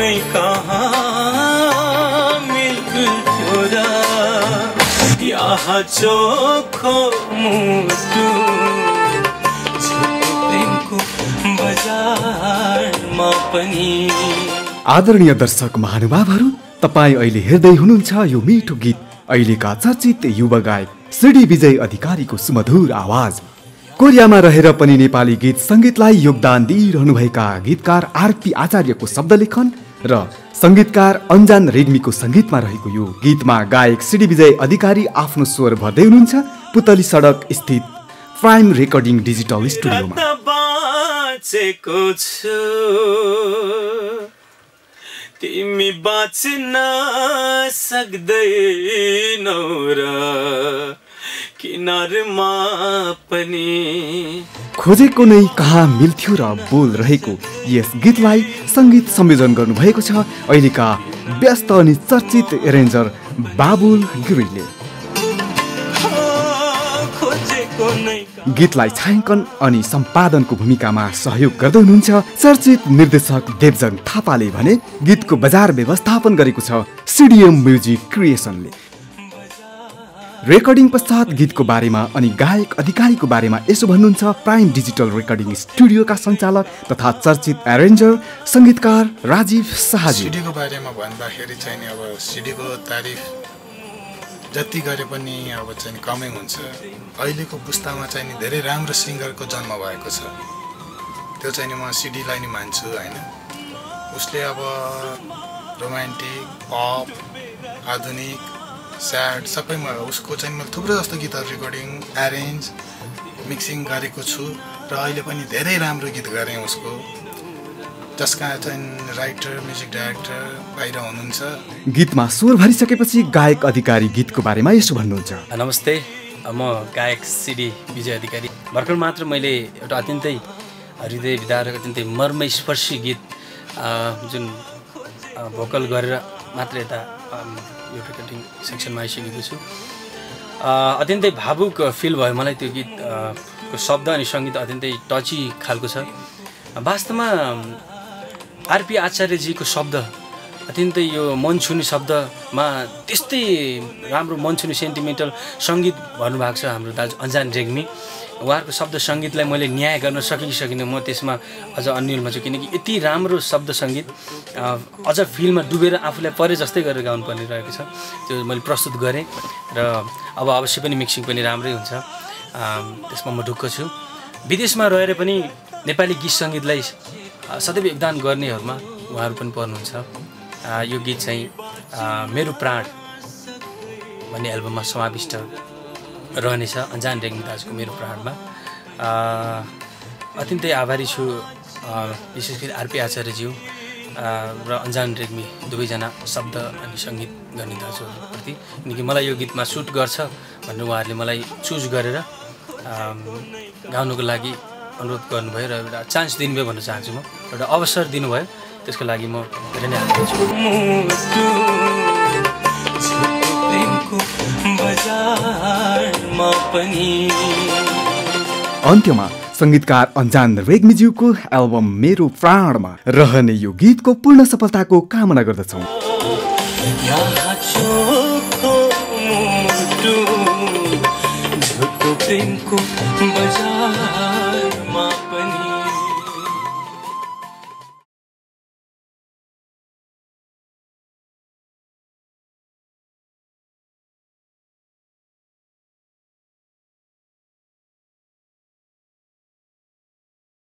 खोजेको नै कहाँ मिल्थ्यो र यहाँ चोखो पनि आदरणीय दर्शक महानुभावहरू तपाईँ अहिले हेर्दै हुनुहुन्छ यो मिठो गीत। अहिलेका चर्चित युवा गायक सिडी विजय अधिकारीको सुमधुर आवाज। कोरियामा रहेर पनि नेपाली गीत सङ्गीतलाई योगदान दिइरहनुभएका गीतकार आरपी आचार्यको शब्द लेखन र सङ्गीतकार अन्जान रेग्मीको सङ्गीतमा रहेको यो गीतमा गायक सिडी विजय अधिकारी आफ्नो स्वर भर्दै हुनुहुन्छ पुतली सडक स्थित प्राइम रेकर्डिङ डिजिटल स्टुडियोमा। तिमी बाँच्न सक्दैनौ र किनारमा पनि। खोजेको नै कहाँ मिल्थ्यो र बोल रहेको यस गीतलाई सङ्गीत संयोजन गर्नुभएको छ अहिलेका व्यस्त अनि चर्चित एरेन्जर बाबुल गिरीले। गीतलाई छायाङ्कन अनि सम्पादनको भूमिकामा सहयोग गर्दै हुनुहुन्छ चर्चित निर्देशक देवजन थापाले भने गीतको बजार व्यवस्थापन गरेको छ सिडिएम म्युजिक क्रिएसनले। रेकर्डिङ पश्चात गीतको बारेमा अनि गायक अधिकारीको बारेमा यसो भन्नुहुन्छ प्राइम डिजिटल रेकर्डिङ स्टुडियोका सञ्चालक तथा चर्चित एरेन्जर सङ्गीतकार राजीव शाहजी। सिडीको बारेमा भन्दाखेरि चाहिँ अब सिडीको तारिफ जति गरे पनि अब चाहिँ कमै हुन्छ। अहिलेको पुस्तामा चाहिँ धेरै राम्रो सिङ्गरको जन्म भएको छ। त्यो चाहिँ नि म सिडीलाई नि मान्छु होइन? उसले अब रोमान्टिक पप आधुनिक स्याड सबैमा उसको चाहिँ मैले थुप्रो जस्तो गीतहरू रेकर्डिङ एरेन्ज मिक्सिङ गरेको छु र अहिले पनि धेरै राम्रो गीत गरेँ उसको। जसका चाहिँ राइटर म्युजिक डाइरेक्टर बाहिर हुनुहुन्छ। गीतमा स्वर भरिसकेपछि गायक अधिकारी गीतको बारेमा यसो भन्नुहुन्छ। नमस्ते। म गायक सिडी विजय अधिकारी। भर्खर मात्र मैले एउटा अत्यन्तै हृदय विदारक अत्यन्तै मर्मस्पर्शी गीत जुन भोकल गरेर मात्र यता यो रेकर्डिङ सेक्सनमा आइसकेको छु। अत्यन्तै भावुक फिल भयो मलाई त्यो गीत अ, को शब्द अनि सङ्गीत अत्यन्तै टची खालको छ। वास्तवमा आरपी आचार्यजीको शब्द अत्यन्तै यो मन छुने शब्दमा त्यस्तै राम्रो मन छुने सेन्टिमेन्टल सङ्गीत भन्नुभएको छ हाम्रो दाजु अन्जान रेग्मी। उहाँहरूको शब्द सङ्गीतलाई मैले न्याय गर्न सकेँ सकिनँ म त्यसमा अझ अन्यलमा छु किनकि यति राम्रो शब्द सङ्गीत अझ फिल्डमा डुबेर आफूलाई परे जस्तै गरेर गाउनुपर्ने रहेको छ त्यो मैले प्रस्तुत गरेँ र अब अवश्य पनि मिक्सिङ पनि राम्रै हुन्छ। त्यसमा म ढुक्क छु। विदेशमा रहेर पनि नेपाली गीत सङ्गीतलाई सदैव योगदान गर्नेहरूमा उहाँहरू पनि पर्नुहुन्छ। यो गीत चाहिँ मेरो प्राण भन्ने एल्बममा समाविष्ट रहनेछ अन्जान रेग्मी दाजुको मेरो प्राणमा। अत्यन्तै आभारी छु विशेष गरी आरपी आचार्यज्यू र अन्जान रेग्मी दुवैजना शब्द अनि सङ्गीत गर्ने दाजुहरूप्रति किनकि मलाई यो गीतमा सुट गर्छ भनेर उहाँहरूले मलाई चुज गरेर गाउनुको लागि अनुरोध गर्नुभयो र एउटा चान्स दिनुभयो भन्न चाहन्छु म। एउटा अवसर दिनुभयो। त्यसको लागि म धेरै नै आभारी छु मुटु छोटो प्रेमको बजारमा पनि अन्त्यमा सङ्गीतकार अन्जान रेग्मीज्यूको एल्बम मेरो प्राणमा रहने यो गीतको पूर्ण सफलताको कामना गर्दछौँ। प्रेमको